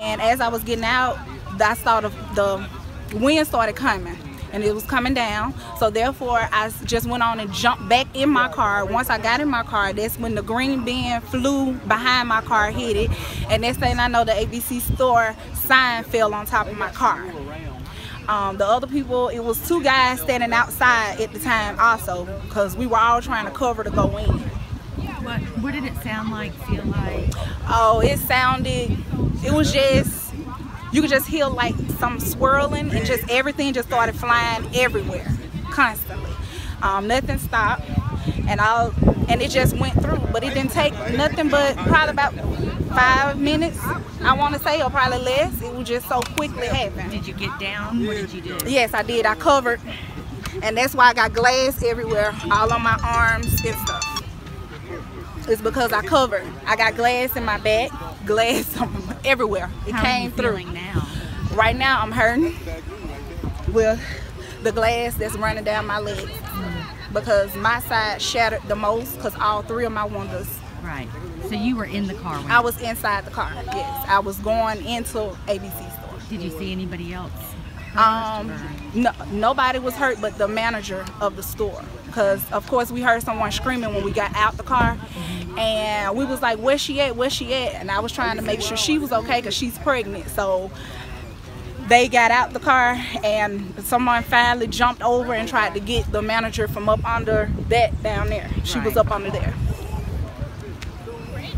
And as I was getting out, I saw the, the wind started coming and it was coming down. So therefore, I just went on and jumped back in my car. Once I got in my car, that's when the green bin flew behind my car, hit it. And next thing I know, the ABC store sign fell on top of my car. Um, the other people, it was two guys standing outside at the time also because we were all trying to cover to go in. What, did it sound like, feel like? Oh, it sounded, it was just, you could just hear like some swirling and just everything just started flying everywhere, constantly. Um, nothing stopped and I and it just went through, but it didn't take nothing but probably about five minutes, I want to say, or probably less. It was just so quickly happen. Did you get down? What did you do? Yes, I did. I covered, and that's why I got glass everywhere, all on my arms and stuff. It's because I covered. I got glass in my back, glass everywhere. It How came are you through. now? Right now, I'm hurting with the glass that's running down my legs because my side shattered the most because all three of my windows Right. So you were in the car when I was inside the car. Yes, I was going into ABC store. Did you see anybody else? Um, no, nobody was hurt but the manager of the store. Cause of course we heard someone screaming when we got out the car, and we was like, "Where's she at? Where's she at?" And I was trying to make sure she was okay cause she's pregnant. So they got out the car, and someone finally jumped over and tried to get the manager from up under that down there. She was up under there.